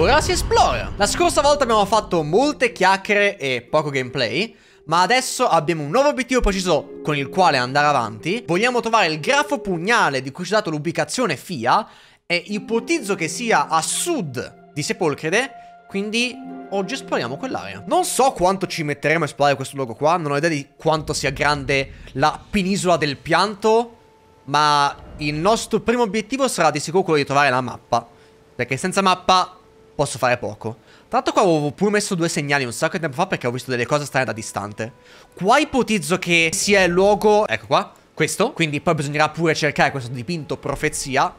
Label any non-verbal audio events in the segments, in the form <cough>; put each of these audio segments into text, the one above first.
ora si esplora. La scorsa volta abbiamo fatto molte chiacchiere e poco gameplay. Ma adesso abbiamo un nuovo obiettivo preciso con il quale andare avanti. Vogliamo trovare il grafo pugnale di cui ci ha dato l'ubicazione FIA. E ipotizzo che sia a sud di Sepolcride. Quindi oggi esploriamo quell'area. Non so quanto ci metteremo a esplorare questo luogo qua. Non ho idea di quanto sia grande la penisola del pianto. Ma il nostro primo obiettivo sarà di sicuro quello di trovare la mappa. Perché senza mappa posso fare poco. Tra l'altro qua avevo pure messo due segnali un sacco di tempo fa perché ho visto delle cose strane da distante. Qua ipotizzo che sia il luogo... Ecco qua, questo. Quindi poi bisognerà pure cercare questo dipinto profezia.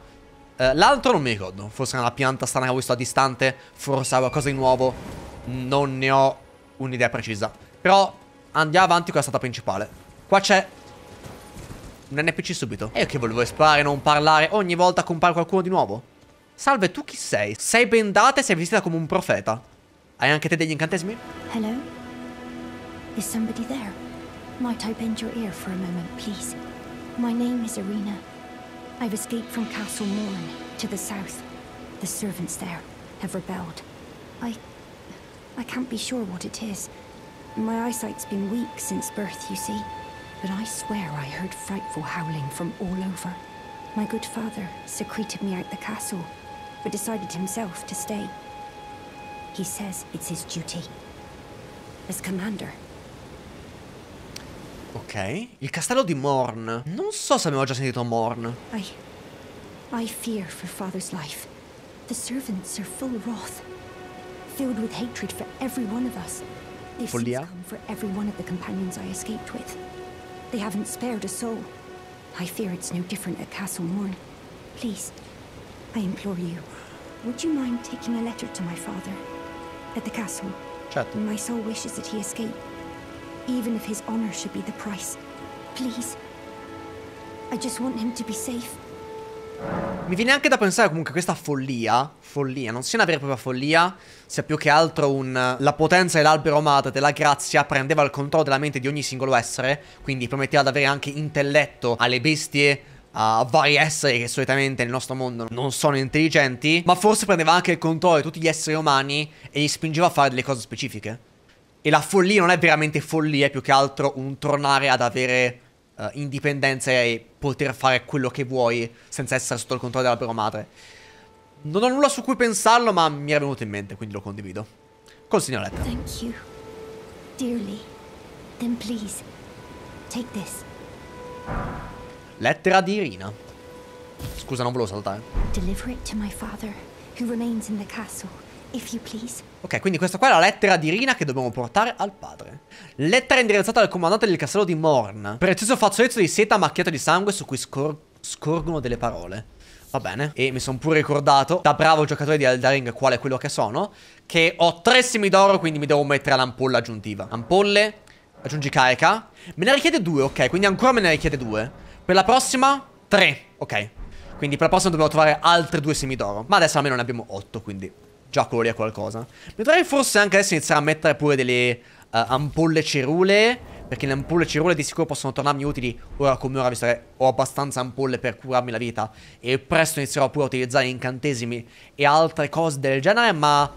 Eh, L'altro non mi ricordo. Forse era una pianta strana che ho visto a distante. Forse era qualcosa di nuovo. Non ne ho un'idea precisa. Però andiamo avanti con la strada principale. Qua c'è un NPC subito. E io che volevo esplorare, non parlare. Ogni volta compare qualcuno di nuovo. Salve, tu chi sei? Sei bendata e sei vestita come un profeta. Hai anche te degli incantesimi? Hello? Is somebody there? Might I bend your ear for a moment, please? My name is Irina. I've escaped from Castle Morn to the south. The servants there have rebelled. I... I can't be sure what it is. My eyesight's been weak since birth, you see. But I swear I heard frightful howling from all over. My good father secreted me out the castle, but decided himself to stay. He says it's his duty. As commander. Ok. Il castello di Morn. Non so se abbiamo già sentito Morn. I... I fear for father's life. The servants are full wrath. Filled with hatred for every one of us. They've Follia? come for every one of the companions I escaped with. They haven't spared a soul. I fear it's no different at Castle Morn. Please, I implore you, would you mind taking a letter to my father? At the castle. Certo. My soul wishes that he escape. Even if his honor should be the price. Please. I just want him to be safe. Mi viene anche da pensare comunque questa follia, follia, non sia una vera e propria follia, sia più che altro un... La potenza dell'albero madre, della grazia, prendeva il controllo della mente di ogni singolo essere, quindi permetteva di avere anche intelletto alle bestie, a vari esseri che solitamente nel nostro mondo non sono intelligenti, ma forse prendeva anche il controllo di tutti gli esseri umani e li spingeva a fare delle cose specifiche. E la follia non è veramente follia, è più che altro un tornare ad avere eh, indipendenza e poter fare quello che vuoi senza essere sotto il controllo dell'albero madre. Non ho nulla su cui pensarlo, ma mi era venuto in mente, quindi lo condivido. Consegno la lettera. Thank you. Dearly. Then please, take this. Lettera di Irina. Scusa, non volevo saltare. Deliver it to my father, who remains in the castle, if you please. Ok, quindi questa qua è la lettera di Irina che dobbiamo portare al padre. Lettera indirizzata al comandante del castello di Morn. Prezioso fazzoletto di seta macchiato di sangue su cui scor- scorgono delle parole. Va bene. E mi sono pure ricordato, da bravo giocatore di Eldaring, quale è quello che sono, che ho tre semi d'oro, quindi mi devo mettere l'ampolla aggiuntiva. Ampolle, aggiungi carica. Me ne richiede due, ok, quindi ancora me ne richiede due. Per la prossima, tre, ok. Quindi per la prossima dobbiamo trovare altre due semi d'oro. Ma adesso almeno ne abbiamo otto, quindi già quello lì è qualcosa. Mi dovrei forse anche adesso iniziare a mettere pure delle eh, ampolle cerule. Perché le ampolle cerule di sicuro possono tornarmi utili ora come ora, visto che ho abbastanza ampolle per curarmi la vita. E presto inizierò pure a utilizzare incantesimi e altre cose del genere, ma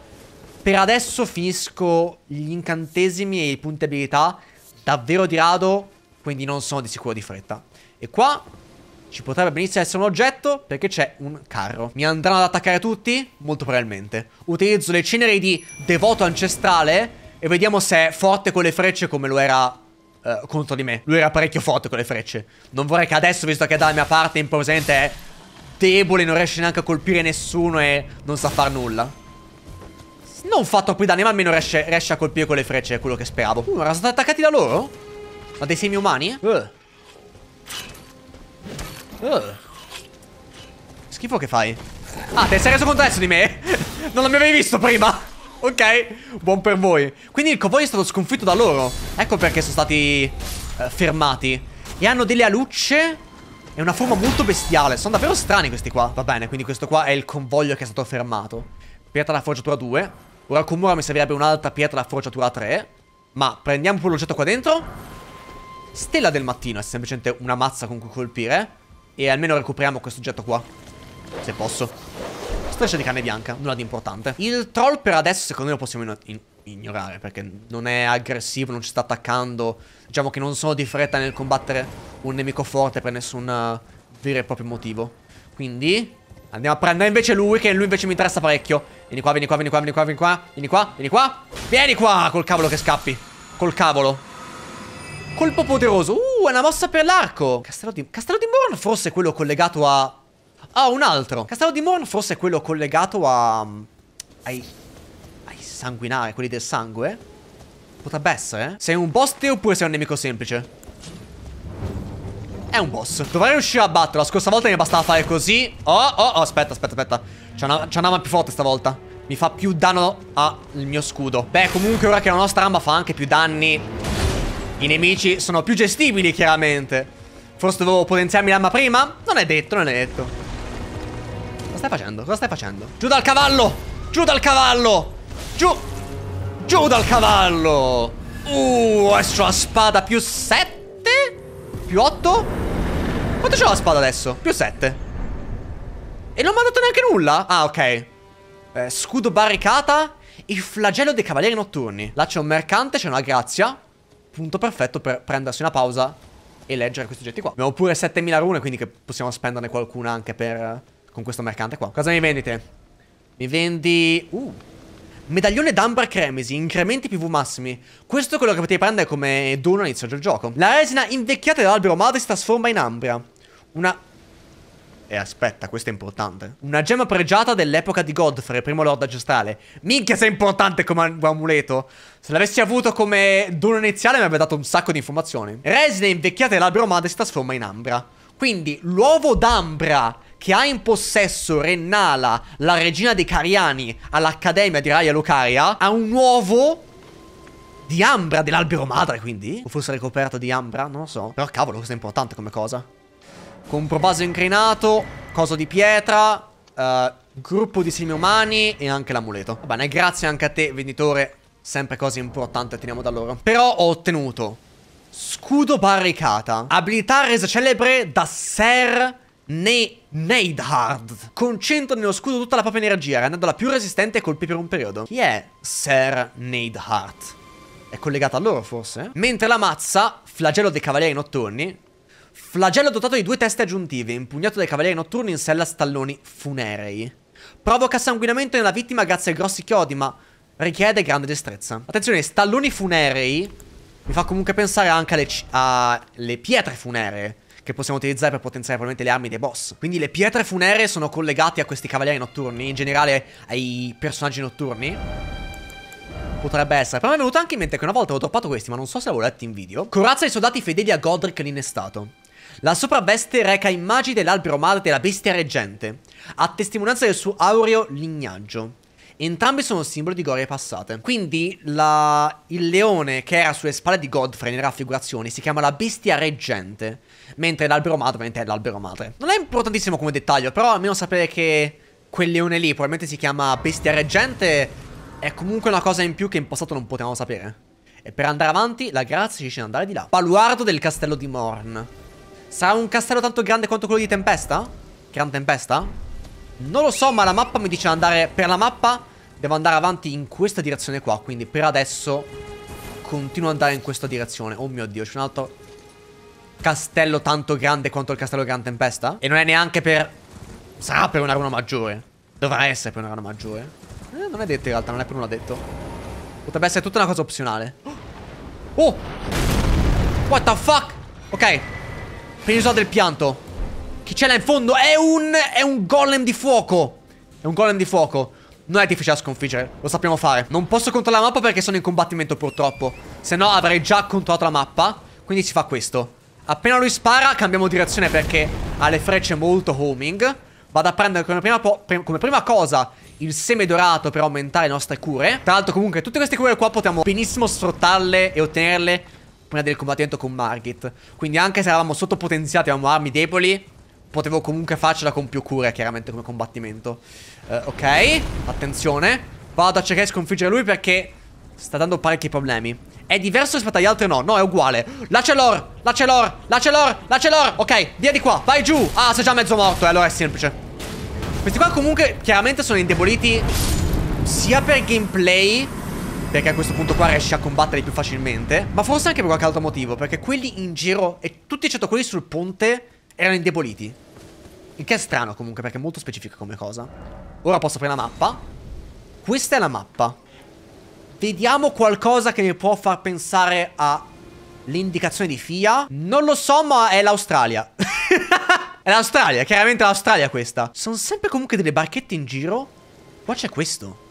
per adesso finisco gli incantesimi e i punti abilità davvero di rado, quindi non sono di sicuro di fretta. E qua ci potrebbe benissimo essere un oggetto perché c'è un carro. Mi andranno ad attaccare tutti? Molto probabilmente. Utilizzo le ceneri di devoto ancestrale e vediamo se è forte con le frecce come lo era eh, contro di me. Lui era parecchio forte con le frecce. Non vorrei che adesso, visto che è dalla mia parte, improvvisamente è debole, non riesce neanche a colpire nessuno e non sa far nulla. Non fa troppi danni, ma almeno riesce, riesce a colpire con le frecce, è quello che speravo. Uh, erano stati attaccati da loro? Ma dei semi umani? Uh. Uh. Schifo che fai. Ah, te sei reso conto adesso di me? <laughs> non l'avevi visto prima. Ok, buon per voi. Quindi il convoglio è stato sconfitto da loro. Ecco perché sono stati eh, fermati. E hanno delle alucce e una forma molto bestiale. Sono davvero strani questi qua. Va bene, quindi questo qua è il convoglio che è stato fermato. Pietra da forgiatura 2. Ora con ora mi servirebbe un'altra pietra da forgiatura 3. Ma prendiamo pure l'oggetto qua dentro. Stella del mattino è semplicemente una mazza con cui colpire. E almeno recuperiamo questo oggetto qua. Se posso. Striscia di carne bianca, nulla di importante. Il troll per adesso secondo me lo possiamo ignorare perché non è aggressivo, non ci sta attaccando. Diciamo che non sono di fretta nel combattere un nemico forte per nessun uh, vero e proprio motivo. Quindi andiamo a prendere invece lui che lui invece mi interessa parecchio. Vieni qua, vieni qua, vieni qua, vieni qua, vieni qua, vieni qua. Vieni qua col cavolo che scappi. Col cavolo. Colpo poderoso. Uh, è una mossa per l'arco. Castello di, Castello di Morn forse è quello collegato a... Ah, un altro. Castello di Morn forse è quello collegato a... Ai... Ai sanguinari, quelli del sangue. Potrebbe essere, eh? Sei un boss te oppure sei un nemico semplice? È un boss. Dovrei riuscire a batterlo. La scorsa volta mi bastava fare così. Oh, oh, oh, aspetta, aspetta, aspetta. C'è una, una arma più forte stavolta. Mi fa più danno al mio scudo. Beh, comunque ora che la nostra arma fa anche più danni, i nemici sono più gestibili, chiaramente. Forse dovevo potenziarmi l'arma prima? Non è detto, non è detto. Cosa stai facendo? Cosa stai facendo? Giù dal cavallo! Giù dal cavallo! Giù! Giù dal cavallo! Uh, adesso ho la spada più 7? Più 8? Quanto c'ho la spada adesso? Più 7. E non mi ha dato neanche nulla? Ah, ok. Eh, scudo barricata. Il flagello dei cavalieri notturni. Là c'è un mercante, c'è una grazia. Punto perfetto per prendersi una pausa e leggere questi oggetti qua. Abbiamo pure 7000 rune, quindi che possiamo spenderne qualcuna anche per... Con questo mercante qua. Cosa mi vendite? Mi vendi... Uh... Medaglione d'Ambra Cremisi, incrementi PV massimi. Questo è quello che potete prendere come dono all'inizio del gioco. La resina invecchiata dell'albero madre si trasforma in ambra. Una... E aspetta, questo è importante. Una gemma pregiata dell'epoca di Godfrey, primo lord ancestrale. Minchia se è importante come amuleto. Se l'avessi avuto come dono iniziale mi avrebbe dato un sacco di informazioni. Resina invecchiata dell'albero madre si trasforma in ambra. Quindi l'uovo d'ambra che ha in possesso Rennala, la regina dei Cariani, all'Accademia di Raya Lucaria, ha un uovo di ambra dell'albero madre, quindi? O forse ricoperto di ambra? Non lo so. Però cavolo, questo è importante come cosa. Compro base inclinato, coso di pietra, uh, gruppo di semi umani e anche l'amuleto. Va bene, grazie anche a te, venditore. Sempre cose importanti teniamo da loro. Però ho ottenuto scudo barricata. Abilità resa celebre da Ser ne Neidhard. Concentra nello scudo tutta la propria energia, rendendola più resistente ai colpi per un periodo. Chi è Ser Neidhard? È collegata a loro, forse? Mentre la mazza, flagello dei cavalieri notturni, Flagello dotato di due teste aggiuntive, impugnato dai cavalieri notturni in sella stalloni funerei. Provoca sanguinamento nella vittima grazie ai grossi chiodi, ma richiede grande destrezza. Attenzione, stalloni funerei mi fa comunque pensare anche alle, alle pietre funeree che possiamo utilizzare per potenziare probabilmente le armi dei boss. Quindi le pietre funeree sono collegate a questi cavalieri notturni, in generale ai personaggi notturni. Potrebbe essere. Però mi è venuto anche in mente che una volta ho droppato questi, ma non so se l'avevo letto in video. Corazza dei soldati fedeli a Godric l'inestato. La sopravveste reca immagini dell'albero madre della bestia reggente, a testimonianza del suo aureo lignaggio. Entrambi sono simbolo di glorie passate. Quindi la... il leone che era sulle spalle di Godfrey nelle raffigurazioni si chiama la bestia reggente, mentre l'albero madre ovviamente è l'albero madre. Non è importantissimo come dettaglio, però almeno sapere che quel leone lì probabilmente si chiama bestia reggente è comunque una cosa in più che in passato non potevamo sapere. E per andare avanti, la grazia ci dice di andare di là. Baluardo del castello di Morn. Sarà un castello tanto grande quanto quello di Tempesta? Gran Tempesta? Non lo so, ma la mappa mi dice di andare... Per la mappa devo andare avanti in questa direzione qua. Quindi per adesso continuo ad andare in questa direzione. Oh mio Dio, c'è un altro castello tanto grande quanto il castello Gran Tempesta? E non è neanche per... Sarà per una runa maggiore. Dovrà essere per una runa maggiore. Eh, non è detto in realtà, non è per nulla detto. Potrebbe essere tutta una cosa opzionale. Oh! What the fuck? Ok. Penisola del pianto. Chi c'è là in fondo? È un... È un golem di fuoco. È un golem di fuoco. Non è difficile da sconfiggere, lo sappiamo fare. Non posso controllare la mappa perché sono in combattimento purtroppo. Se no avrei già controllato la mappa. Quindi si fa questo. Appena lui spara cambiamo direzione perché ha le frecce molto homing. Vado a prendere come prima, come prima cosa il seme dorato per aumentare le nostre cure. Tra l'altro comunque tutte queste cure qua potremmo benissimo sfruttarle e ottenerle prima del combattimento con Margit. Quindi anche se eravamo sottopotenziati, avevamo armi deboli, potevo comunque farcela con più cure, chiaramente, come combattimento. Uh, ok, attenzione. Vado a cercare di sconfiggere lui perché sta dando parecchi problemi. È diverso rispetto agli altri? No, no, è uguale. Là c'è l'or, là c'è l'or, là c'è l'or, là c'è l'or. Ok, via di qua, vai giù. Ah, sei già mezzo morto, eh, allora è semplice. Questi qua comunque chiaramente sono indeboliti sia per gameplay perché a questo punto qua riesci a combattere più facilmente Ma forse anche per qualche altro motivo Perché quelli in giro e tutti eccetto quelli sul ponte erano indeboliti. Il che è strano comunque perché è molto specifica come cosa. Ora posso aprire la mappa. Questa è la mappa. Vediamo qualcosa che mi può far pensare a l'indicazione di FIA. Non lo so ma è l'Australia. <laughs> È l'Australia, chiaramente l'Australia questa. Sono sempre comunque delle barchette in giro. Qua c'è questo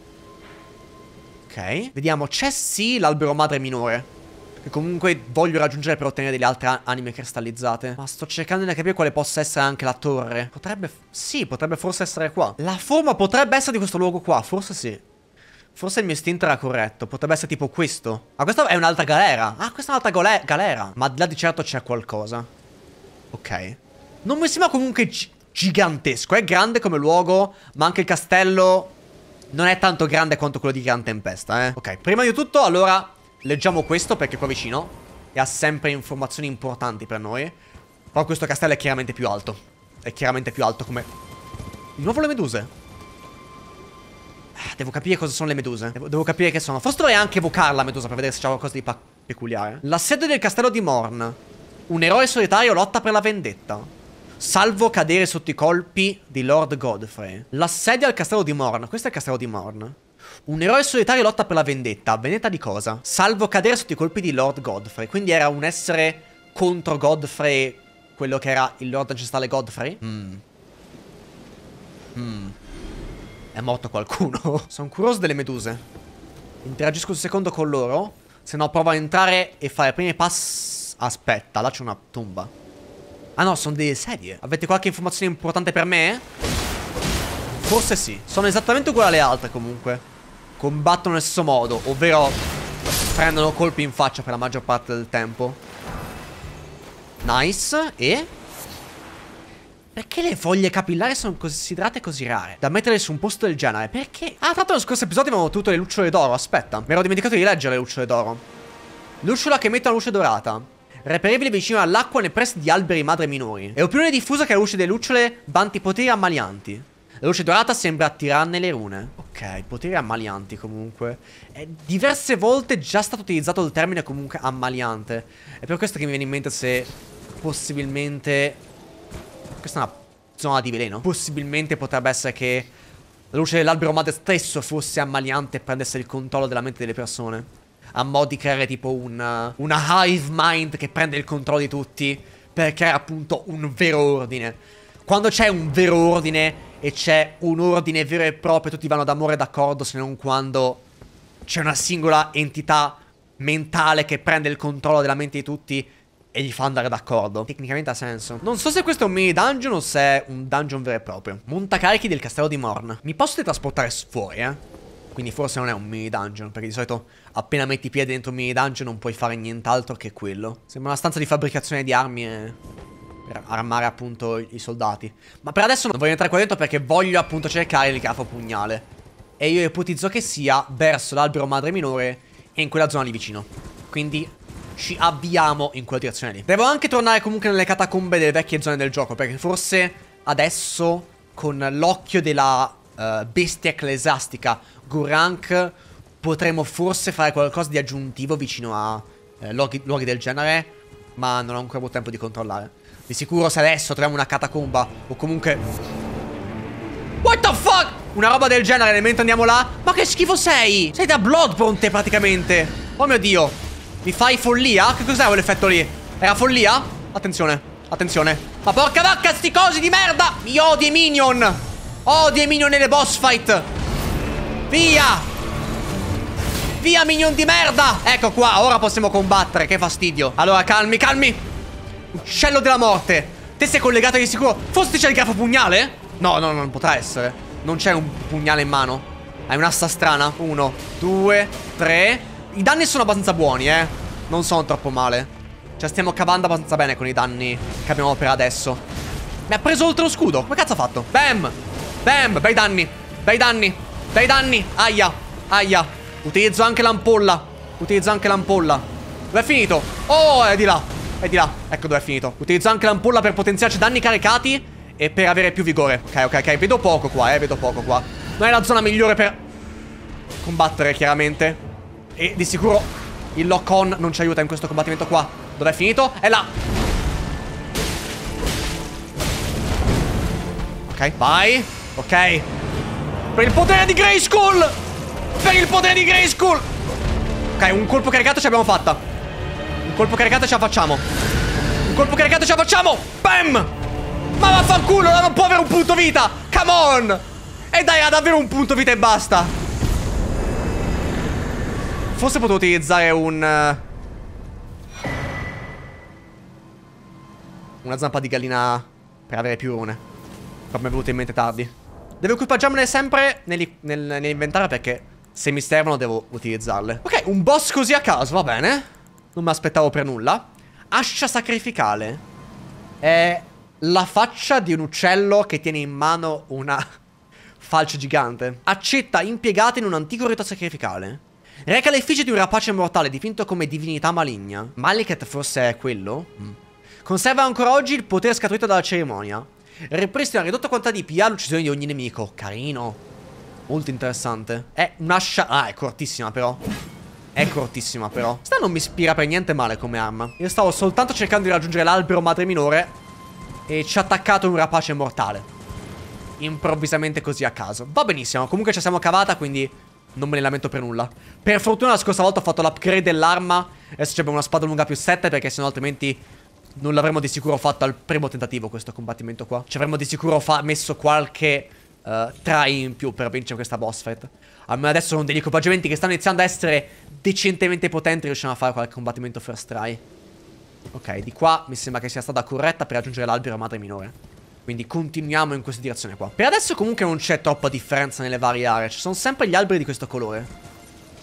Ok. Vediamo, c'è sì l'albero madre minore. Che comunque voglio raggiungere per ottenere delle altre anime cristallizzate. Ma sto cercando di capire quale possa essere anche la torre. Potrebbe... Sì, potrebbe forse essere qua. La forma potrebbe essere di questo luogo qua, forse sì. Forse il mio istinto era corretto. Potrebbe essere tipo questo. Ah, questa è un'altra galera. Ah, questa è un'altra galera. Ma là di certo c'è qualcosa. Ok. Non mi sembra comunque gigantesco. È grande come luogo, ma anche il castello non è tanto grande quanto quello di Gran Tempesta, eh. Ok, prima di tutto, allora, leggiamo questo perché è qua vicino. E ha sempre informazioni importanti per noi. Però questo castello è chiaramente più alto. È chiaramente più alto come... Di nuovo le meduse. Ah, devo capire cosa sono le meduse. Devo, devo capire che sono. Forse dovrei anche evocare la medusa per vedere se c'è qualcosa di peculiare. L'assedio del castello di Morn. Un eroe solitario lotta per la vendetta. Salvo cadere sotto i colpi di Lord Godfrey. L'assedio al castello di Morn. Questo è il castello di Morn. Un eroe solitario lotta per la vendetta. Vendetta di cosa? Salvo cadere sotto i colpi di Lord Godfrey. Quindi era un essere contro Godfrey, quello che era il Lord ancestrale Godfrey? Hmm. Hmm. È morto qualcuno. <laughs> Sono curioso delle meduse. Interagisco un secondo con loro. Se no provo a entrare e fare i primi passi. Aspetta, là c'è una tomba. Ah no, sono delle sedie. Avete qualche informazione importante per me? Forse sì. Sono esattamente uguali alle altre comunque. Combattono nello stesso modo, ovvero prendono colpi in faccia per la maggior parte del tempo. Nice. E? Perché le foglie capillari sono considerate così rare? Da mettere su un posto del genere? Perché? Ah, l'altro nello scorso episodio avevamo tutte le lucciole d'oro. Aspetta, mi ero dimenticato di leggere le lucciole d'oro. Lucciola che emette una luce dorata. Reperibile vicino all'acqua nei pressi di alberi madre minori. È opinione diffusa che la luce delle lucciole vanti poteri ammalianti. La luce dorata sembra attirarne le rune. Ok, poteri ammalianti comunque. È diverse volte già stato utilizzato il termine comunque ammaliante. È per questo che mi viene in mente se possibilmente... Questa è una zona di veleno. Possibilmente potrebbe essere che la luce dell'albero madre stesso fosse ammaliante e prendesse il controllo della mente delle persone a mo' di creare tipo una, una hive mind che prende il controllo di tutti per creare appunto un vero ordine. Quando c'è un vero ordine e c'è un ordine vero e proprio, tutti vanno d'amore d'accordo, se non quando c'è una singola entità mentale che prende il controllo della mente di tutti e gli fa andare d'accordo. Tecnicamente ha senso. Non so se questo è un mini dungeon o se è un dungeon vero e proprio. Montacarichi del castello di Morn. Mi posso trasportare fuori, eh? Quindi forse non è un mini dungeon, perché di solito appena metti piede dentro un mini dungeon non puoi fare nient'altro che quello. Sembra una stanza di fabbricazione di armi e... per armare appunto i soldati. Ma per adesso non voglio entrare qua dentro perché voglio appunto cercare il grafo pugnale. E io ipotizzo che sia verso l'albero madre minore e in quella zona lì vicino. Quindi ci avviamo in quella direzione lì. Devo anche tornare comunque nelle catacombe delle vecchie zone del gioco, perché forse adesso con l'occhio della uh, bestia ecclesiastica Gurank potremmo forse fare qualcosa di aggiuntivo vicino a eh, luoghi, luoghi, del genere, ma non ho ancora avuto tempo di controllare. Di sicuro se adesso troviamo una catacomba o comunque... What the fuck? Una roba del genere mentre andiamo là? Ma che schifo sei? Sei da Bloodborne te praticamente. Oh mio Dio. Mi fai follia? Che cos'è quell'effetto lì? Era follia? Attenzione, attenzione. Ma porca vacca sti cosi di merda! Mi odio i minion! Odio i minion nelle boss fight! Via! Via, minion di merda! Ecco qua, ora possiamo combattere, che fastidio. Allora, calmi, calmi. Uccello della morte. Te sei collegato di sicuro. Forse c'è il grafo pugnale? No, no, non potrà essere. Non c'è un pugnale in mano. Hai un'assa strana. Uno, due, tre. I danni sono abbastanza buoni, eh. Non sono troppo male. Cioè, stiamo cavando abbastanza bene con i danni che abbiamo per adesso. Mi ha preso oltre lo scudo. Come cazzo ha fatto? Bam! Bam! Bei danni. Bei danni. Dai danni Aia Aia Utilizzo anche l'ampolla. Utilizzo anche l'ampolla. Dove è finito? Oh è di là. È di là. Ecco dove è finito. Utilizzo anche l'ampolla per potenziarci danni caricati E per avere più vigore. Ok, ok, ok. Vedo poco qua, eh. Vedo poco qua. Non è la zona migliore per Combattere, chiaramente. E di sicuro Il lock-on non ci aiuta in questo combattimento qua. Dov'è finito? È là. Ok, vai. Ok. Per il potere di Grayskull Per il potere di Grayskull Ok, un colpo caricato ce l'abbiamo fatta. Un colpo caricato ce la facciamo. Un colpo caricato ce la facciamo! Bam! Ma vaffanculo, non può avere un punto vita! Come on! E dai, ha davvero un punto vita e basta. Forse potevo utilizzare un... uh, Una zampa di gallina per avere più rune. Però mi è venuto in mente tardi. Devo equipaggiarmene sempre nel, nel, nell'inventario perché se mi servono devo utilizzarle. Ok, un boss così a caso, va bene. Non mi aspettavo per nulla. Ascia sacrificale. È la faccia di un uccello che tiene in mano una <laughs> falce gigante. Accetta impiegata in un antico rito sacrificale. Reca l'effigie di un rapace mortale dipinto come divinità maligna. Maliket forse è quello? Mm. Conserva ancora oggi il potere scaturito dalla cerimonia. Ripristina una ridotta quantità di PA all'uccisione di ogni nemico. Carino. Molto interessante. È un'ascia... Ah, è cortissima però. È cortissima però. Sta non mi ispira per niente male come arma. Io stavo soltanto cercando di raggiungere l'albero madre minore. E ci ha attaccato un rapace mortale. Improvvisamente così a caso. Va benissimo. Comunque ci siamo cavata, quindi... Non me ne lamento per nulla. Per fortuna la scorsa volta ho fatto l'upgrade dell'arma. Adesso abbiamo una spada lunga più 7 perché sennò altrimenti non l'avremmo di sicuro fatto al primo tentativo questo combattimento qua. Ci avremmo di sicuro messo qualche uh, in più per vincere questa boss fight. Almeno adesso con degli equipaggiamenti che stanno iniziando a essere decentemente potenti riusciamo a fare qualche combattimento first try. Ok, di qua mi sembra che sia stata corretta per raggiungere l'albero madre minore. Quindi continuiamo in questa direzione qua. Per adesso comunque non c'è troppa differenza nelle varie aree. Ci sono sempre gli alberi di questo colore.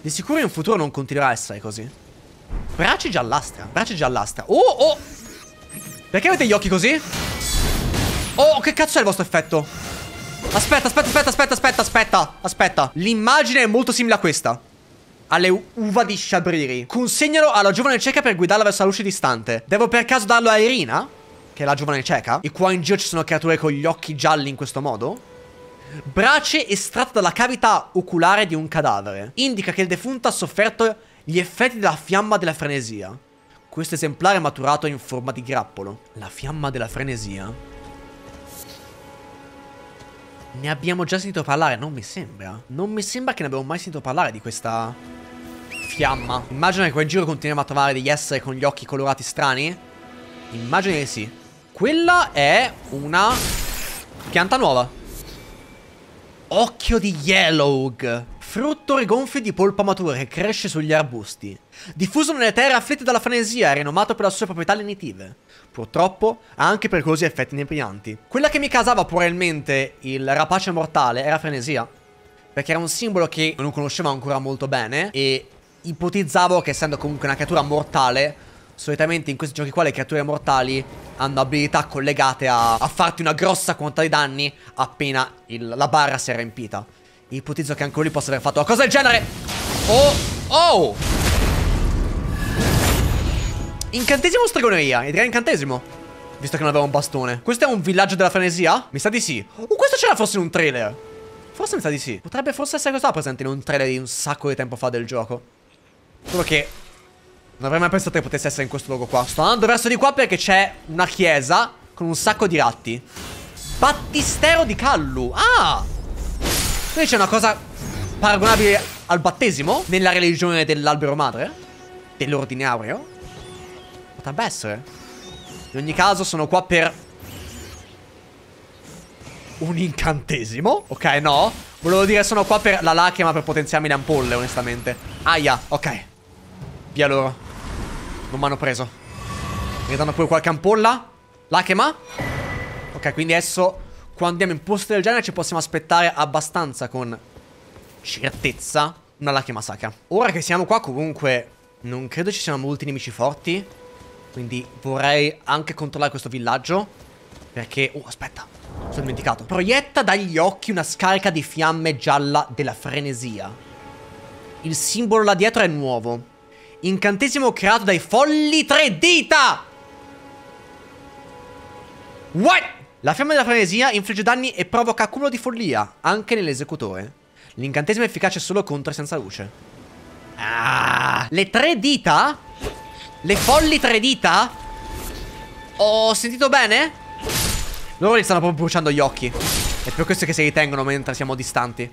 Di sicuro in futuro non continuerà a essere così. Bracci giallastra. Bracci giallastra. Oh, oh! Perché avete gli occhi così? Oh, che cazzo è il vostro effetto? Aspetta, aspetta, aspetta, aspetta, aspetta, aspetta, aspetta. L'immagine è molto simile a questa. Alle uva di Shabriri. Consegnalo alla giovane cieca per guidarla verso la luce distante. Devo per caso darlo a Irina? Che è la giovane cieca? E qua in giro ci sono creature con gli occhi gialli in questo modo? Brace estratta dalla cavità oculare di un cadavere. Indica che il defunto ha sofferto gli effetti della fiamma della frenesia. Questo esemplare è maturato in forma di grappolo. La fiamma della frenesia. Ne abbiamo già sentito parlare, non mi sembra. Non mi sembra che ne abbiamo mai sentito parlare di questa fiamma. Immagino che qua in giro continuiamo a trovare degli esseri con gli occhi colorati strani. Immagino che sì. Quella è una pianta nuova. Occhio di Yellowg. Frutto rigonfio di polpa matura che cresce sugli arbusti. Diffuso nelle terre afflitte dalla frenesia, rinomato per le sue proprietà lenitive. Purtroppo ha anche pericolosi effetti inebrianti. Quella che mi casava probabilmente il rapace mortale era frenesia. Perché era un simbolo che non conoscevo ancora molto bene e ipotizzavo che essendo comunque una creatura mortale, solitamente in questi giochi qua le creature mortali hanno abilità collegate a, a farti una grossa quantità di danni appena il, la barra si è riempita. Ipotizzo che anche lui possa aver fatto una cosa del genere Oh Oh Incantesimo o stregoneria? E direi incantesimo. Visto che non aveva un bastone. Questo è un villaggio della frenesia? Mi sa di sì. Uh, questo c'era forse in un trailer. Forse mi sa di sì. Potrebbe forse essere questo presente in un trailer di un sacco di tempo fa del gioco. Solo che Non avrei mai pensato che potesse essere in questo luogo qua. Sto andando verso di qua perché c'è una chiesa Con un sacco di ratti. Battistero di Callu. Ah! Quindi c'è una cosa paragonabile al battesimo? Nella religione dell'albero madre? Dell'ordine aureo? Potrebbe essere. In ogni caso sono qua per... Un incantesimo? Ok, no. Volevo dire sono qua per la lacrima per potenziarmi le ampolle, onestamente. Aia, ok. Via loro. Non mi hanno preso. Mi danno pure qualche ampolla? Lacrima? Ok, quindi adesso quando andiamo in posti del genere ci possiamo aspettare abbastanza con certezza una lacrima sacra. Ora che siamo qua comunque non credo ci siano molti nemici forti. Quindi vorrei anche controllare questo villaggio. Perché... Oh, aspetta. Sono dimenticato. Proietta dagli occhi una scarica di fiamme gialla della frenesia. Il simbolo là dietro è nuovo. Incantesimo creato dai folli tre dita! What? La fiamma della frenesia infligge danni e provoca accumulo di follia, anche nell'esecutore. L'incantesimo è efficace solo contro e senza luce. Ah, le tre dita? Le folli tre dita? Ho sentito bene? Loro li stanno proprio bruciando gli occhi. È per questo che si ritengono mentre siamo distanti.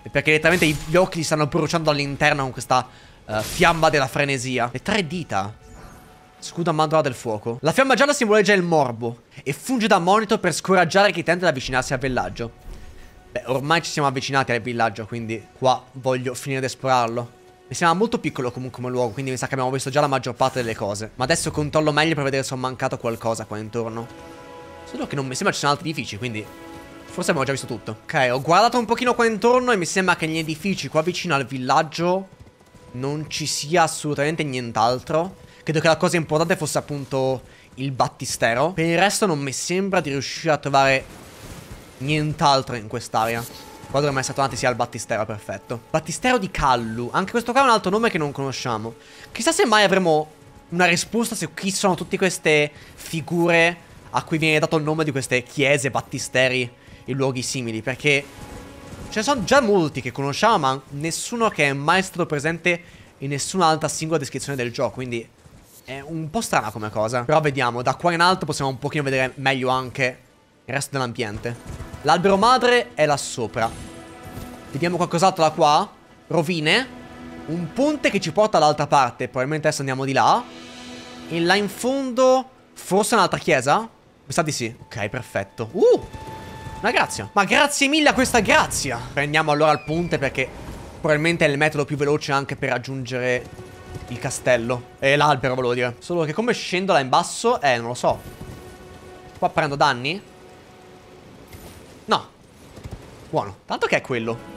È perché letteralmente gli occhi li stanno bruciando all'interno con questa uh, fiamma della frenesia. Le tre dita. Scudo a mandorla del fuoco. La fiamma gialla simboleggia il morbo e funge da monito per scoraggiare chi tenta ad avvicinarsi al villaggio. Beh, ormai ci siamo avvicinati al villaggio, quindi qua voglio finire di esplorarlo. Mi sembra molto piccolo comunque come luogo, quindi mi sa che abbiamo visto già la maggior parte delle cose. Ma adesso controllo meglio per vedere se ho mancato qualcosa qua intorno. Solo che non mi sembra ci siano altri edifici, quindi forse abbiamo già visto tutto. Ok, ho guardato un pochino qua intorno e mi sembra che negli edifici qua vicino al villaggio non ci sia assolutamente nient'altro. Credo che la cosa importante fosse appunto il battistero. Per il resto non mi sembra di riuscire a trovare nient'altro in quest'area. Qua dovremmo essere tornati sia al battistero, perfetto. Battistero di Callu. Anche questo qua è un altro nome che non conosciamo. Chissà se mai avremo una risposta su chi sono tutte queste figure a cui viene dato il nome di queste chiese, battisteri e luoghi simili. Perché ce ne sono già molti che conosciamo, ma nessuno che è mai stato presente in nessun'altra singola descrizione del gioco. Quindi è un po' strana come cosa. Però vediamo, da qua in alto possiamo un pochino vedere meglio anche il resto dell'ambiente. L'albero madre è là sopra. Vediamo qualcos'altro da qua. Rovine. Un ponte che ci porta dall'altra parte. Probabilmente adesso andiamo di là. E là in fondo... Forse un'altra chiesa? Mi sa di sì. Ok, perfetto. Uh! Una grazia. Ma grazie mille a questa grazia. Prendiamo allora il ponte perché probabilmente è il metodo più veloce anche per raggiungere il castello. E l'albero, volevo dire. Solo che come scendo là in basso, eh, non lo so. Qua prendo danni? No. Buono. Tanto che è quello.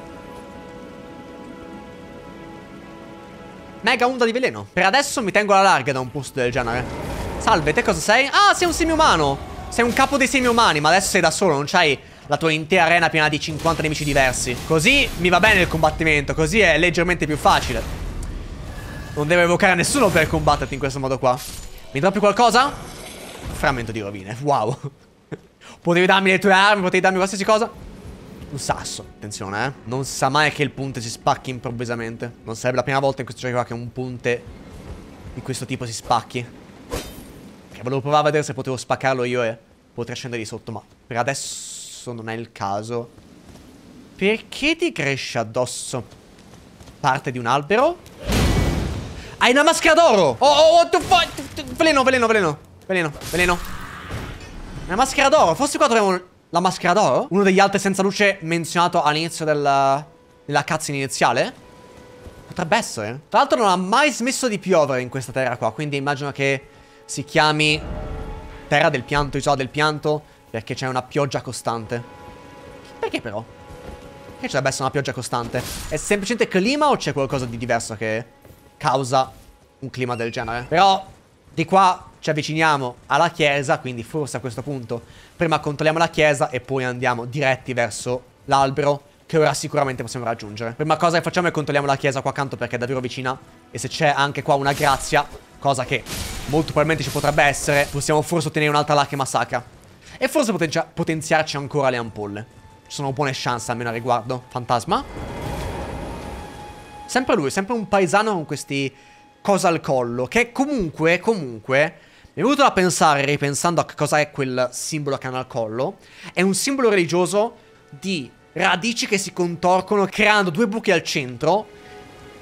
Mega onda di veleno. Per adesso mi tengo alla larga da un posto del genere. Salve, te cosa sei? Ah, sei un semi-umano. Sei un capo dei semi-umani, ma adesso sei da solo, non c'hai la tua intera arena piena di 50 nemici diversi. Così mi va bene il combattimento, così è leggermente più facile. Non devo evocare nessuno per combatterti in questo modo qua. Mi droppi qualcosa? Frammento di rovine. Wow. Potevi darmi le tue armi, potevi darmi qualsiasi cosa. Un sasso, attenzione eh. Non sa mai che il punte si spacchi improvvisamente. Non sarebbe la prima volta in questo gioco che un punte di questo tipo si spacchi. Che volevo provare a vedere se potevo spaccarlo io e poter scendere di sotto, ma per adesso non è il caso. Perché ti cresce addosso parte di un albero? Hai una maschera d'oro! Oh, oh, what the fuck? Veleno, veleno, veleno. Veleno, veleno. Una maschera d'oro. Forse qua troviamo la maschera d'oro? Uno degli altri senza luce menzionato all'inizio della, della cazzo iniziale? Potrebbe essere. Tra l'altro non ha mai smesso di piovere in questa terra qua. Quindi immagino che si chiami terra del pianto, isola del pianto. Perché c'è una pioggia costante. Perché però? Perché ci dovrebbe essere una pioggia costante? È semplicemente clima o c'è qualcosa di diverso che causa un clima del genere. Però di qua ci avviciniamo alla chiesa, quindi forse a questo punto prima controlliamo la chiesa e poi andiamo diretti verso l'albero che ora sicuramente possiamo raggiungere. Prima cosa che facciamo è controlliamo la chiesa qua accanto perché è davvero vicina e se c'è anche qua una grazia, cosa che molto probabilmente ci potrebbe essere, possiamo forse ottenere un'altra lacrima sacra. E forse potenziarci ancora le ampolle. Ci sono buone chance almeno a riguardo. Fantasma? Sempre lui, sempre un paesano con questi cosa al collo. Che comunque, comunque, mi è venuto da pensare, ripensando a cosa è quel simbolo che hanno al collo. È un simbolo religioso di radici che si contorcono creando due buchi al centro.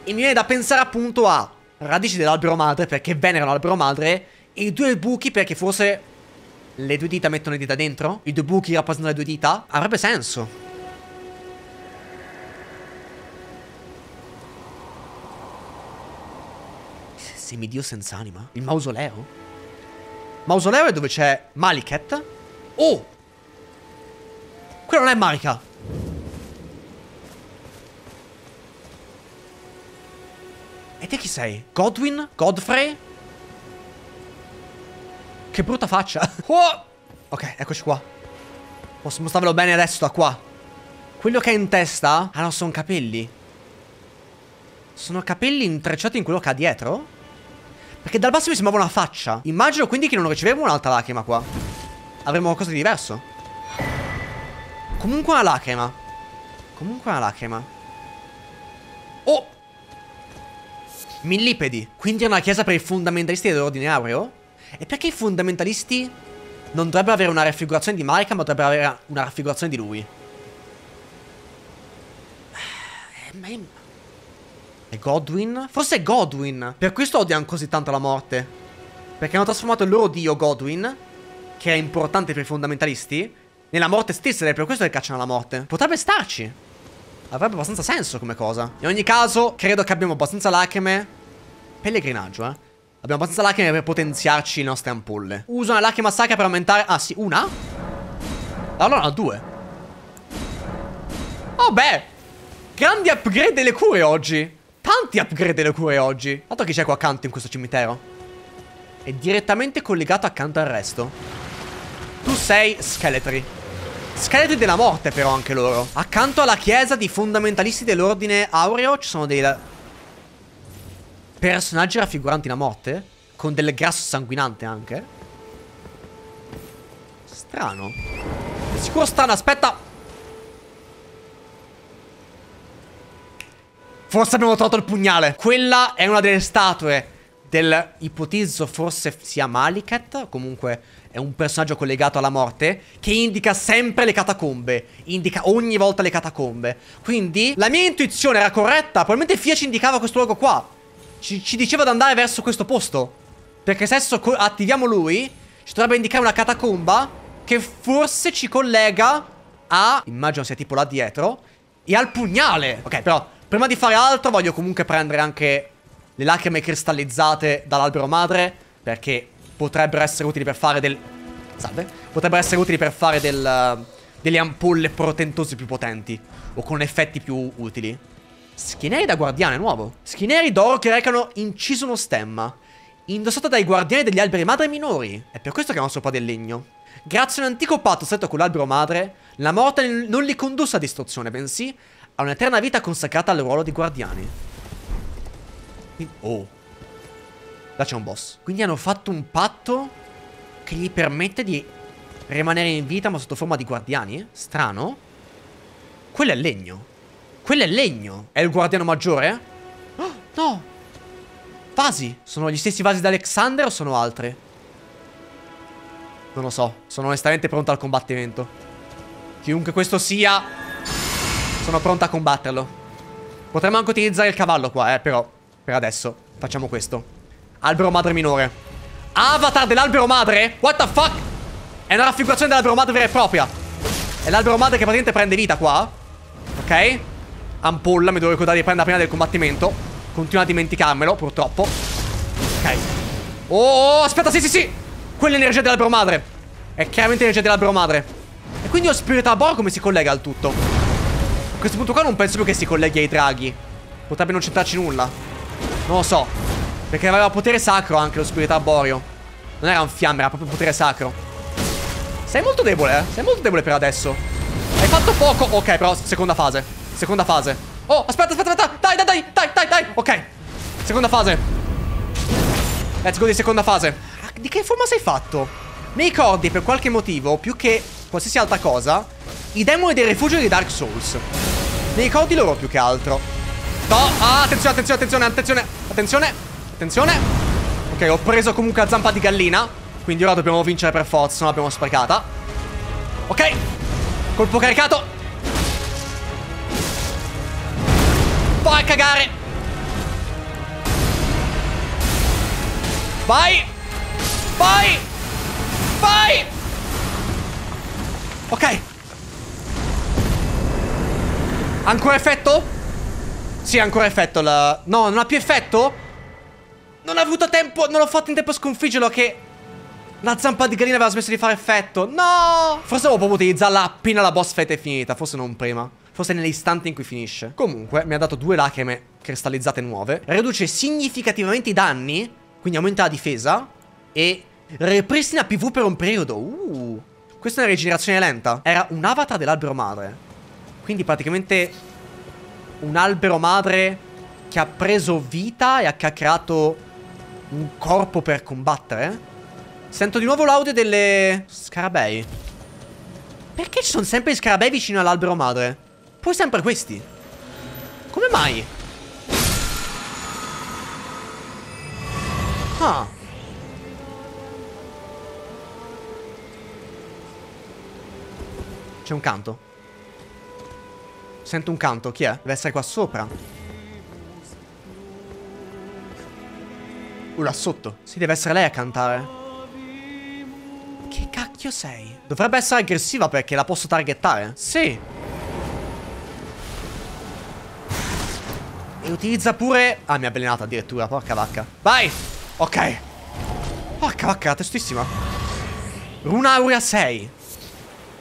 E mi viene da pensare appunto a radici dell'albero madre perché venerano l'albero madre. E due buchi perché forse le due dita mettono le dita dentro? I due buchi rappresentano le due dita? Avrebbe senso. Semidio senza anima? Il mausoleo? Mausoleo è dove c'è Maliket? Oh! Quello non è Marika! E te chi sei? Godwin? Godfrey? Che brutta faccia! <laughs> Oh! Ok, eccoci qua. Posso mostrarvelo bene adesso da qua. Quello che ha in testa... Ah no, sono capelli. Sono capelli intrecciati in quello che ha dietro? Perché dal basso mi sembrava una faccia. Immagino quindi che non ricevevo un'altra lacrima qua. Avremo qualcosa di diverso. Comunque una lacrima. Comunque una lacrima. Oh! Millipedi. Quindi è una chiesa per i fondamentalisti dell'ordine aureo? E perché i fondamentalisti non dovrebbero avere una raffigurazione di Marika, ma dovrebbero avere una raffigurazione di lui? Eh, ma è... Godwin? Forse è Godwin. Per questo odiano così tanto la morte. Perché hanno trasformato il loro dio Godwin, che è importante per i fondamentalisti, nella morte stessa ed è per questo che cacciano la morte. Potrebbe starci. Avrebbe abbastanza senso come cosa. In ogni caso, credo che abbiamo abbastanza lacrime. Pellegrinaggio, eh. Abbiamo abbastanza lacrime per potenziarci le nostre ampolle. Uso una lacrima sacra per aumentare... Ah, sì, una? Allora, no, due. Oh, beh. Grandi upgrade delle cure oggi. Tanti upgrade delle cure oggi. Tanto chi c'è qua accanto in questo cimitero? È direttamente collegato accanto al resto. Tu sei scheletri. Scheletri della morte però anche loro. Accanto alla chiesa di fondamentalisti dell'ordine aureo ci sono dei personaggi raffiguranti la morte. Con del grasso sanguinante anche. Strano. È sicuro strano, aspetta. Forse abbiamo trovato il pugnale. Quella è una delle statue del ipotizzo forse sia Maliket. Comunque è un personaggio collegato alla morte. Che indica sempre le catacombe. Indica ogni volta le catacombe. Quindi la mia intuizione era corretta. Probabilmente Fia ci indicava questo luogo qua. Ci, ci diceva di andare verso questo posto. Perché se adesso attiviamo lui, ci dovrebbe indicare una catacomba che forse ci collega a... Immagino sia tipo là dietro. E al pugnale. Ok, però Prima di fare altro voglio comunque prendere anche le lacrime cristallizzate dall'albero madre Perché potrebbero essere utili per fare del... Salve Potrebbero essere utili per fare del... Delle ampolle portentose più potenti O con effetti più utili. Schieneri da guardiane, nuovo. Schieneri d'oro che recano inciso uno stemma. Indossato dai guardiani degli alberi madre minori. È per questo che hanno sopra del legno. Grazie a un antico patto stretto con l'albero madre La morte non li condusse a distruzione Bensì ha un'eterna vita consacrata al ruolo di guardiani. Oh. Là c'è un boss. Quindi hanno fatto un patto che gli permette di rimanere in vita ma sotto forma di guardiani? Strano. Quello è legno. Quello è legno. È il guardiano maggiore? Oh, no. Vasi. Sono gli stessi vasi d'Alexander o sono altri? Non lo so. Sono onestamente pronto al combattimento. Chiunque questo sia... Sono pronto a combatterlo. Potremmo anche utilizzare il cavallo qua, eh, però. Per adesso. Facciamo questo. Albero madre minore. Avatar dell'albero madre? What the fuck? È una raffigurazione dell'albero madre vera e propria. È l'albero madre che praticamente prende vita qua. Ok? Ampolla, mi devo ricordare di prenderla prima del combattimento. Continuo a dimenticarmelo, purtroppo. Ok. Oh, aspetta, sì, sì, sì. Quella è l'energia dell'albero madre. È chiaramente l'energia dell'albero madre. E quindi lo spirito Abor come si collega al tutto? A questo punto qua non penso più che si colleghi ai draghi. Potrebbe non c'entrarci nulla. Non lo so. Perché aveva potere sacro anche lo spirito arborio. Non era un fiamme, era proprio potere sacro. Sei molto debole, eh. Sei molto debole per adesso. Hai fatto poco. Ok, però seconda fase. Seconda fase. Oh, aspetta, aspetta, aspetta. Dai, dai, dai, dai, dai, dai. Ok. Seconda fase. Let's go di seconda fase. Di che forma sei fatto? Mi ricordi per qualche motivo, più che qualsiasi altra cosa, i demoni del rifugio di Dark Souls. Mi ricordi loro più che altro. No, ah, attenzione, attenzione, attenzione, attenzione, attenzione, attenzione. Ok, ho preso comunque la zampa di gallina. Quindi ora dobbiamo vincere per forza, non l'abbiamo sprecata. Ok, colpo caricato. Vai a cagare. Vai. Vai. Vai. Ok. Ancora effetto? Sì, ancora effetto la... No, non ha più effetto? Non ho avuto tempo, non l'ho fatto in tempo a sconfiggerlo che... La zampa di gallina aveva smesso di fare effetto. No! Forse avevo proprio utilizzarla appena la boss fight è finita Forse non prima. Forse nell'istante in cui finisce. Comunque mi ha dato due lacrime cristallizzate nuove. Riduce significativamente i danni Quindi aumenta la difesa E ripristina PV per un periodo. Uh! Questa è una rigenerazione lenta. Era un avatar dell'albero madre quindi praticamente un albero madre che ha preso vita e che ha creato un corpo per combattere. Sento di nuovo l'audio delle scarabei. Perché ci sono sempre gli scarabei vicino all'albero madre? Poi sempre questi. Come mai? Ah. C'è un canto. Sento un canto, chi è? Deve essere qua sopra. Uh, là sotto. Sì, deve essere lei a cantare. Che cacchio sei? Dovrebbe essere aggressiva perché la posso targettare. Sì. E utilizza pure... Ah, mi ha avvelenato addirittura, porca vacca. Vai! Ok. Porca vacca, testissima. Runa Aurea 6.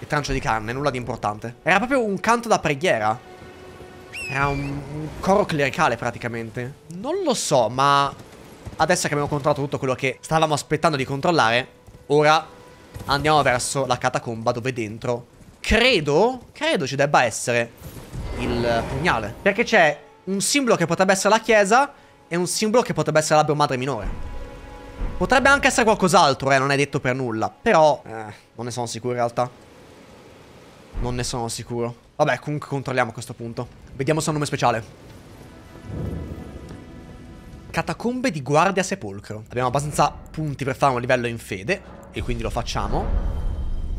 E trancio di carne, nulla di importante. Era proprio un canto da preghiera. Era un, un coro clericale praticamente. Non lo so, ma adesso che abbiamo controllato tutto quello che stavamo aspettando di controllare, ora andiamo verso la catacomba dove dentro credo, credo ci debba essere il pugnale. Perché c'è un simbolo che potrebbe essere la chiesa e un simbolo che potrebbe essere l'albero madre minore. Potrebbe anche essere qualcos'altro, eh, non è detto per nulla. Però, eh, non ne sono sicuro in realtà. Non ne sono sicuro. Vabbè, comunque controlliamo a questo punto. Vediamo se ha un nome speciale. Catacombe di guardia sepolcro. Abbiamo abbastanza punti per fare un livello in fede. E quindi lo facciamo.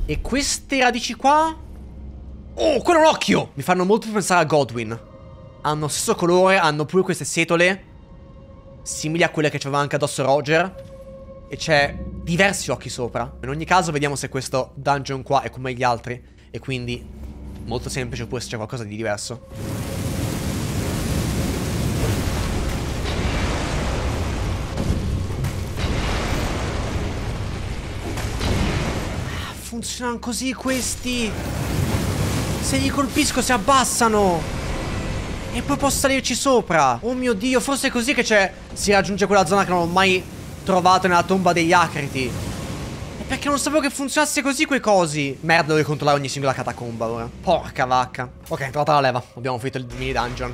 E queste radici qua... Oh, quello è un occhio! Mi fanno molto pensare a Godwin. Hanno lo stesso colore, hanno pure queste setole. Simili a quelle che c'aveva anche addosso Roger. E c'è diversi occhi sopra. In ogni caso vediamo se questo dungeon qua è come gli altri. E quindi molto semplice, oppure se c'è qualcosa di diverso. Ah, funzionano così questi. Se li colpisco si abbassano. E poi posso salirci sopra. Oh mio dio, forse è così che c'è. Si raggiunge quella zona che non ho mai trovato nella tomba degli acriti. È perché non sapevo che funzionasse così quei cosi. Merda, devo controllare ogni singola catacomba ora. Porca vacca. Ok, trovata la leva. Abbiamo finito il mini dungeon.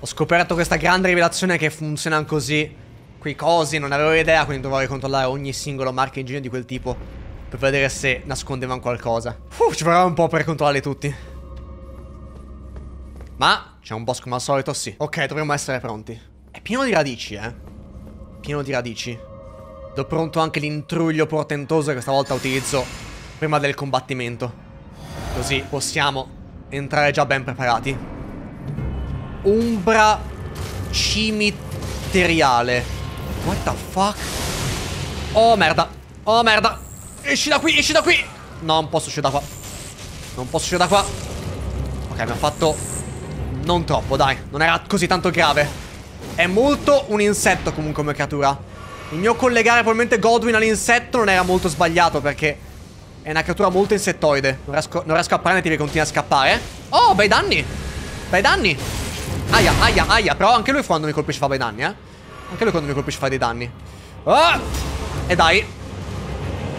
Ho scoperto questa grande rivelazione che funzionano così. Quei cosi, non avevo idea, quindi dovrò controllare ogni singolo marchingegno di quel tipo. Per vedere se nascondevano qualcosa. Uh, ci vorrà un po' per controllarli tutti. Ma c'è un boss come al solito, sì. Ok, dovremmo essere pronti. È pieno di radici, eh. Pieno di radici. Do pronto anche l'intruglio portentoso che stavolta utilizzo prima del combattimento. Così possiamo entrare già ben preparati. Umbra cimiteriale. What the fuck? Oh merda. Oh merda. Esci da qui, esci da qui. No, non posso uscire da qua. Non posso uscire da qua. Ok, mi ha fatto non troppo, dai. Non era così tanto grave. È molto un insetto comunque come creatura. Il mio collegare probabilmente Godwin all'insetto non era molto sbagliato perché è una creatura molto insettoide. Non riesco, non riesco a prenderti perché continua a scappare. Oh, bei danni. Bei danni. Aia, aia, aia. Però anche lui quando mi colpisce fa bei danni, eh. Anche lui quando mi colpisce fa dei danni. Oh! E dai.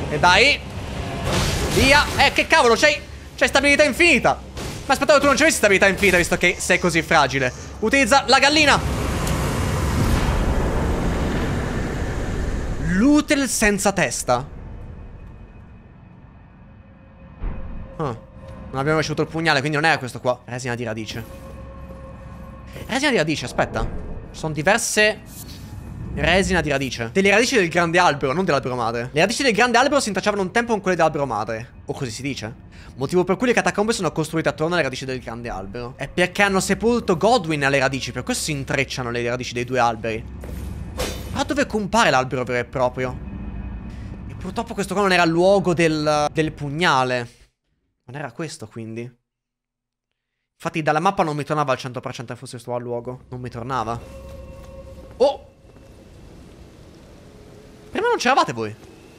E dai. Via. Eh, che cavolo, c'hai... C'hai stabilità infinita. Ma aspettavo tu non ci avessi stabilità infinita visto che sei così fragile. Utilizza la gallina. Lutel senza testa. Ah. Non abbiamo ricevuto il pugnale, quindi non era questo qua. Resina di radice. Resina di radice, aspetta. Sono diverse resina di radice. Delle radici del grande albero, non dell'albero madre. Le radici del grande albero si intrecciavano un tempo con quelle dell'albero madre. O così si dice. Motivo per cui le catacombe sono costruite attorno alle radici del grande albero. È perché hanno sepolto Godwin alle radici, per questo si intrecciano le radici dei due alberi. Ma dove compare l'albero vero e proprio? E purtroppo questo qua non era il luogo del, del pugnale. Non era questo, quindi. Infatti dalla mappa non mi tornava al 100% che fosse questo luogo. Non mi tornava. Oh! Prima non c'eravate voi.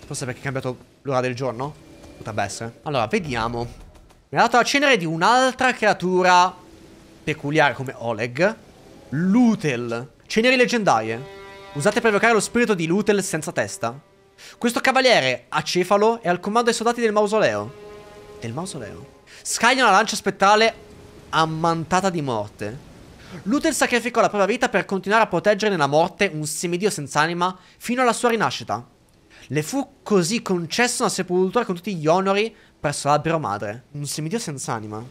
Forse perché è cambiato l'ora del giorno? Potrebbe essere. Allora, vediamo. Mi ha dato la cenere di un'altra creatura peculiare come Oleg. Lutel. Ceneri leggendarie. Usate per evocare lo spirito di Lutel senza testa. Questo cavaliere acefalo è al comando dei soldati del mausoleo. Del mausoleo. Scaglia una lancia spettrale ammantata di morte. Lutel sacrificò la propria vita per continuare a proteggere nella morte un semidio senza anima fino alla sua rinascita. Le fu così concessa una sepoltura con tutti gli onori presso l'albero madre. Un semidio senza anima.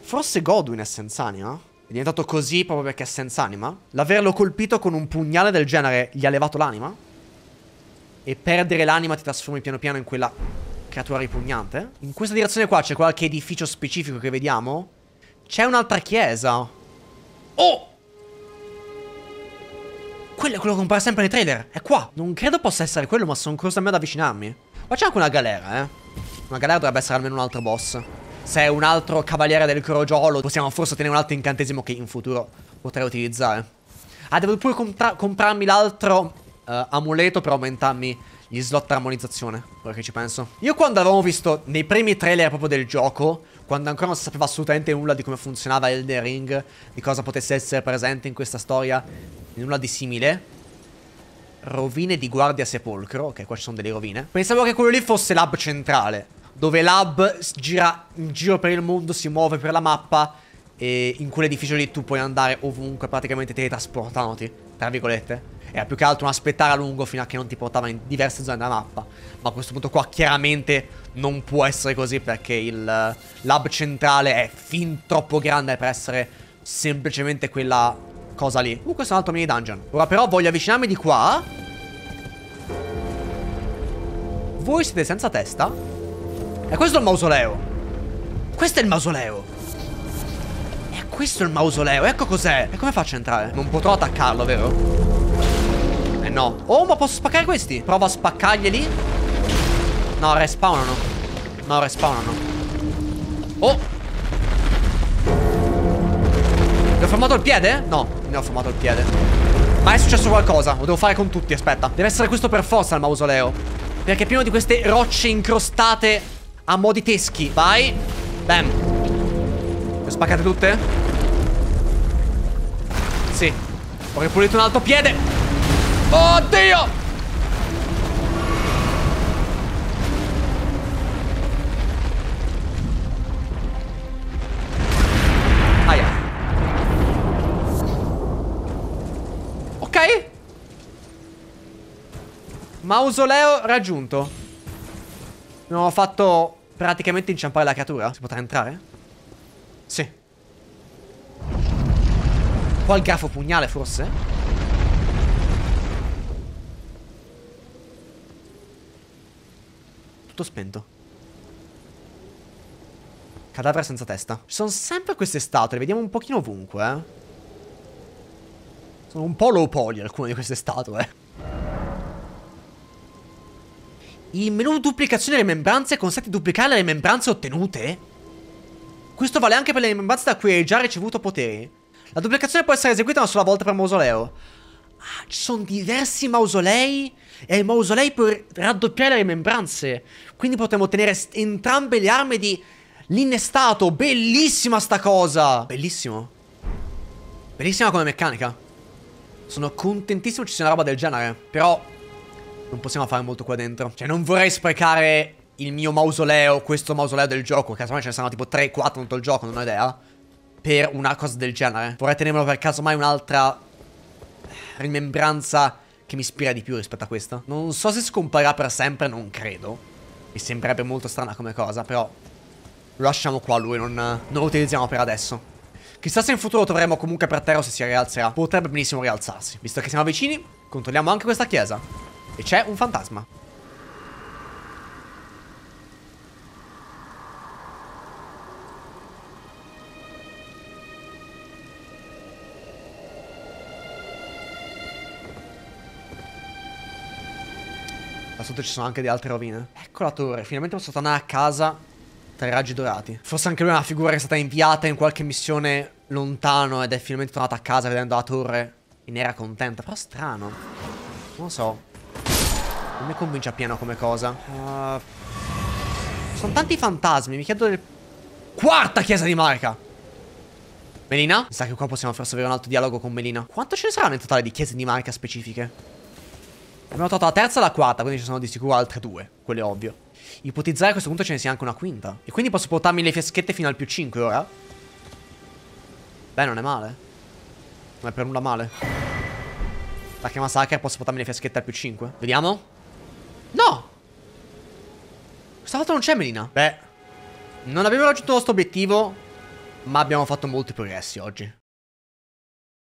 Forse Godwin è senza anima? È diventato così proprio perché è senza anima? L'averlo colpito con un pugnale del genere gli ha levato l'anima? E perdere l'anima ti trasformi piano piano in quella creatura ripugnante? In questa direzione qua c'è qualche edificio specifico che vediamo? C'è un'altra chiesa. Oh! Quello è quello che compare sempre nei trailer. È qua. Non credo possa essere quello, ma sono curioso a me ad avvicinarmi. Ma c'è anche una galera, eh. Una galera dovrebbe essere almeno un altro boss. Se è un altro cavaliere del crogiolo, possiamo forse ottenere un altro incantesimo che in futuro potrei utilizzare. Ah, devo pure comprarmi l'altro uh, amuleto per aumentarmi gli slot armonizzazione. Ora che ci penso. Io quando avevamo visto nei primi trailer proprio del gioco, quando ancora non si sapeva assolutamente nulla di come funzionava Elden Ring, di cosa potesse essere presente in questa storia, nulla di simile. Rovine di guardia sepolcro, ok, qua ci sono delle rovine. Pensavo che quello lì fosse l'hub centrale, dove l'hub gira in giro per il mondo, si muove per la mappa e in quell'edificio lì tu puoi andare ovunque praticamente teletrasportandoti, tra virgolette. Era più che altro un aspettare a lungo fino a che non ti portava in diverse zone della mappa. Ma a questo punto qua chiaramente non può essere così perché il lab centrale è fin troppo grande per essere semplicemente quella cosa lì. Uh, questo è un altro mini dungeon. Ora però voglio avvicinarmi di qua. Voi siete senza testa? E questo è il mausoleo. Questo è il mausoleo. E questo è il mausoleo. Ecco cos'è. E come faccio a entrare? Non potrò attaccarlo, vero? Eh no. Oh, ma posso spaccare questi? Prova a spaccarglieli. No, respawnano. No, respawnano. Oh. Ne ho fermato il piede? No, ne ho fermato il piede. Ma è successo qualcosa. Lo devo fare con tutti, aspetta. Deve essere questo per forza il mausoleo. Perché è pieno di queste rocce incrostate a modi teschi. Vai. Bam. Le spaccate tutte? Sì. Ho ripulito un altro piede. Oddio! Mausoleo raggiunto. Abbiamo fatto praticamente inciampare la creatura. Si potrà entrare? Sì. Qua il grafo pugnale forse? Tutto spento. Cadavere senza testa. Ci sono sempre queste statue, le vediamo un pochino ovunque, eh. Sono un po' low poly alcune di queste statue, Il menu duplicazione delle membranze consente di duplicare le remembranze ottenute? Questo vale anche per le membranze da cui hai già ricevuto poteri. La duplicazione può essere eseguita una sola volta per mausoleo. Ah, ci sono diversi mausolei e i mausolei per raddoppiare le remembranze. Quindi potremo ottenere entrambe le armi di l'innestato. Bellissima sta cosa. Bellissimo. Bellissima come meccanica. Sono contentissimo ci sia una roba del genere. Però non possiamo fare molto qua dentro. Cioè, non vorrei sprecare il mio mausoleo, questo mausoleo del gioco, casomai ce ne saranno tipo 3-4 in tutto il gioco, non ho idea. Per una cosa del genere. Vorrei tenermelo per casomai un'altra rimembranza che mi ispira di più rispetto a questa. Non so se scomparirà per sempre, non credo. Mi sembrerebbe molto strana come cosa, però lo lasciamo qua lui, non, non lo utilizziamo per adesso. Chissà se in futuro lo troveremo comunque per terra o se si rialzerà. Potrebbe benissimo rialzarsi. Visto che siamo vicini, controlliamo anche questa chiesa. E c'è un fantasma. Là sotto ci sono anche di altre rovine. Ecco la torre. Finalmente posso tornare a casa tra i raggi dorati. Forse anche lui è una figura che è stata inviata in qualche missione lontano ed è finalmente tornata a casa vedendo la torre ne era contenta. Però strano. Non lo so. Non mi convince appieno come cosa. Uh, sono tanti fantasmi. Mi chiedo del... Quarta chiesa di Marca. Melina? Mi sa che qua possiamo forse avere un altro dialogo con Melina. Quanto ce ne saranno in totale di chiese di Marca specifiche? Abbiamo trovato la terza e la quarta, quindi ci sono di sicuro altre due. Quello è ovvio. Ipotizzare a questo punto ce ne sia anche una quinta. E quindi posso portarmi le fiaschette fino al più 5 ora? Beh, non è male. Non è per nulla male. La chiama Saker posso portarmi le fiaschette al più 5. Vediamo. No! Questa volta non c'è Melina. Beh, non abbiamo raggiunto il nostro obiettivo, ma abbiamo fatto molti progressi oggi.